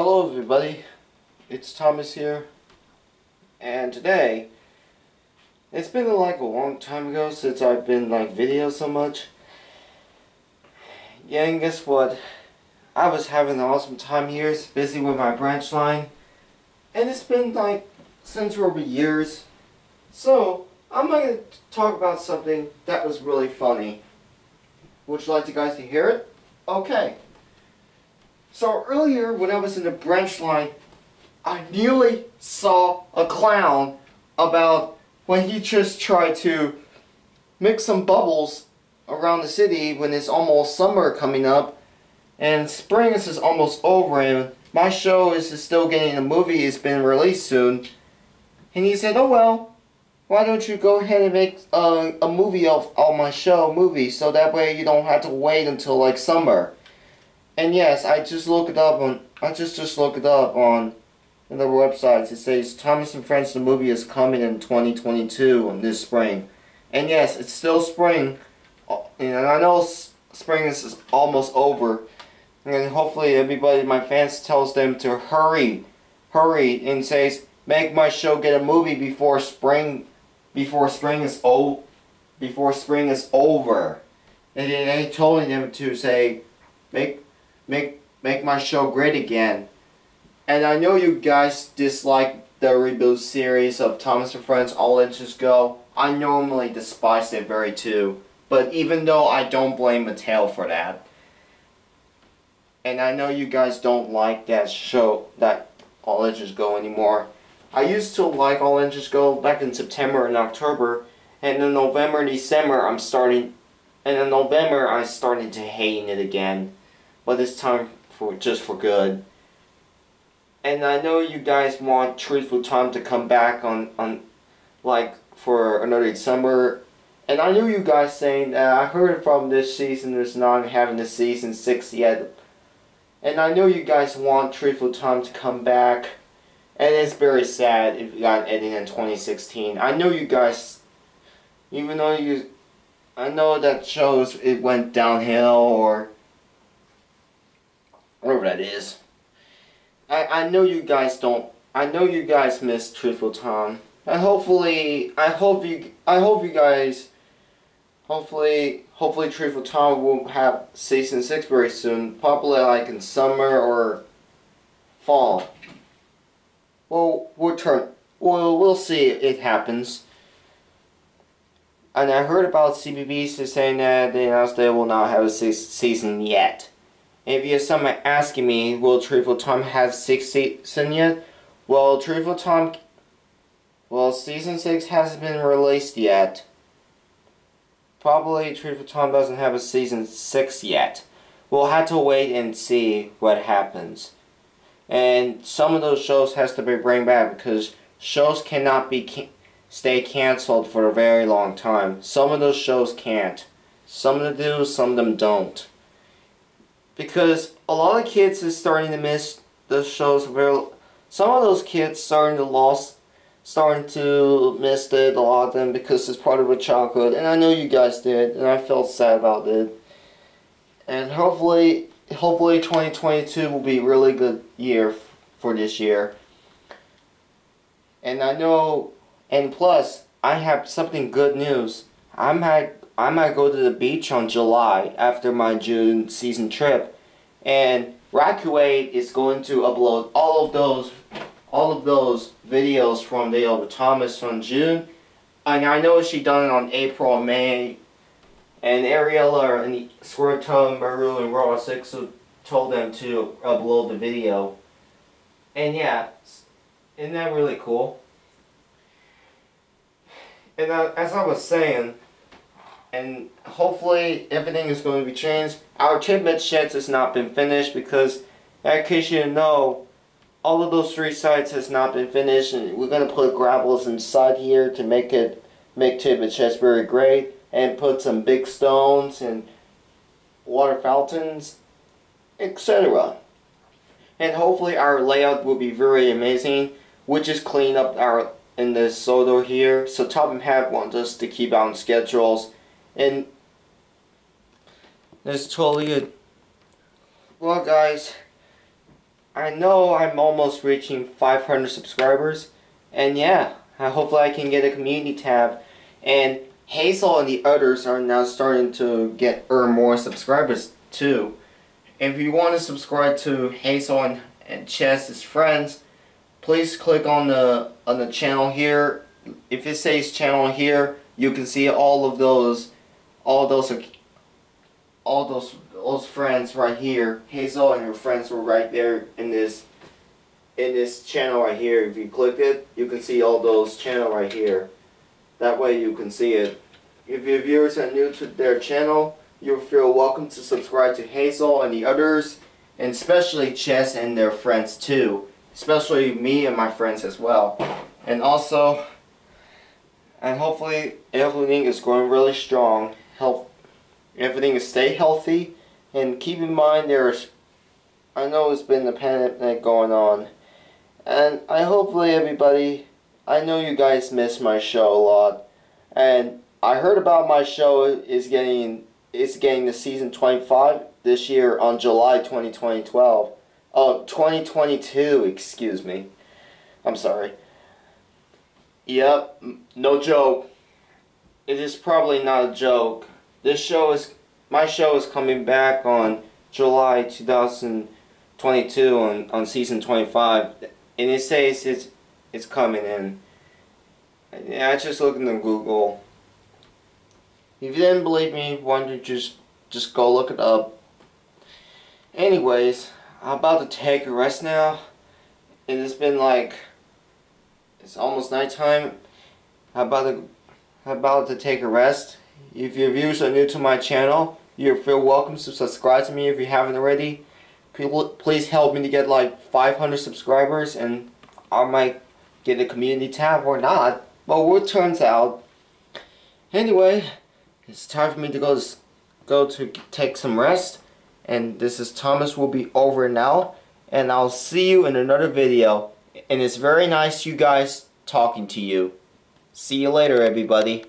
Hello everybody, it's Thomas here, and today, it's been like a long time ago since I've been like video so much. Yeah, and guess what? I was having an awesome time here, busy with my branch line, and it's been like since over years. So, I'm going to talk about something that was really funny. Would you like you guys to hear it? Okay. So earlier when I was in the branch line, I nearly saw a clown about when he just tried to mix some bubbles around the city when it's almost summer coming up and spring is almost over and my show is still getting a movie it's been released soon. And he said oh well why don't you go ahead and make a movie of all my show movie so that way you don't have to wait until like summer and yes, I just look it up on I just just look it up on the websites. It says Thomas and Friends the movie is coming in 2022 on this spring. And yes, it's still spring. Uh, and I know spring is almost over. And hopefully everybody, my fans, tells them to hurry, hurry, and says make my show get a movie before spring, before spring is o, before spring is over. And then they told them to say make make make my show great again. And I know you guys dislike the reboot series of Thomas and Friends All Engines Go. I normally despise it very too. But even though I don't blame Mattel for that. And I know you guys don't like that show, that All Engines Go anymore. I used to like All Engines Go back in September and October. And in November and December I'm starting, and in November I'm starting to hate it again but it's time for just for good. And I know you guys want Truthful Tom to come back on on like for another December. And I knew you guys saying that I heard from this season there's not having the season six yet. And I know you guys want Truthful Tom to come back. And it's very sad if you got ending in 2016. I know you guys, even though you, I know that shows it went downhill or whatever that is. I, I know you guys don't, I know you guys miss Truthful Tom. And hopefully, I hope you, I hope you guys, hopefully, hopefully Truthful Tom will have season 6 very soon. Probably like in summer or fall. Well, we'll turn, well, we'll see if it happens. And I heard about CBBC saying that they announced they will not have a season yet. If you have someone asking me, will Truthful Tom have six season yet? Well, Truthful Tom, well, season six hasn't been released yet. Probably Truthful Tom doesn't have a season six yet. We'll have to wait and see what happens. And some of those shows has to be bring back because shows cannot be can stay canceled for a very long time. Some of those shows can't. Some of them do, some of them don't because a lot of kids is starting to miss the shows very some of those kids starting to lost starting to miss it a lot of them because it's part of their childhood. And I know you guys did and I felt sad about it. And hopefully hopefully 2022 will be a really good year for this year. And I know and plus I have something good news. I might I might go to the beach on July after my June season trip. And Rakuade is going to upload all of those all of those videos from the over Thomas from June. And I know she done it on April May. And Ariella and Squirtle, Maru, and Raw 6 told them to upload the video. And yeah, isn't that really cool? And uh, as I was saying, and hopefully everything is going to be changed. Our Tidmouth sheds has not been finished because, in case you know, all of those three sides has not been finished, and we're going to put gravels inside here to make it make Tidmouth sheds very great, and put some big stones and water fountains, etc. And hopefully our layout will be very amazing. We just clean up our in the Sodor here. So Topham Hatt wants us to keep on schedules and that's totally good. Well, guys, I know I'm almost reaching 500 subscribers, and yeah, I hopefully I can get a community tab, and Hazel and the others are now starting to get earn more subscribers too. If you want to subscribe to Hazel and, and Chess's friends, please click on the on the channel here. If it says channel here, you can see all of those, all those, all those those friends right here. Hazel and her friends were right there in this in this channel right here. If you click it, you can see all those channel right here. That way you can see it. If your viewers are new to their channel, you feel welcome to subscribe to Hazel and the others, and especially Chess and their friends too. Especially me and my friends as well. And also, and hopefully everything is going really strong. Help everything is stay healthy. And keep in mind there's I know it's been a pandemic going on. And I hopefully everybody I know you guys miss my show a lot. And I heard about my show is getting it's getting the season 25 this year on July 20, 2012 oh 2022 excuse me. I'm sorry. Yep no joke it is probably not a joke. This show is my show is coming back on July 2022 on, on season 25 and it says it's it's coming in. Yeah I just looked into Google. If you didn't believe me why don't you just just go look it up? Anyways I'm about to take a rest now. And it has been like it's almost nighttime. I'm about to about to take a rest if your viewers are new to my channel, you feel welcome to subscribe to me if you haven't already. Please help me to get like 500 subscribers and I might get a community tab or not. But what turns out. Anyway, it's time for me to go to, go to take some rest. And this is Thomas will be over now. And I'll see you in another video. And it's very nice you guys talking to you. See you later everybody.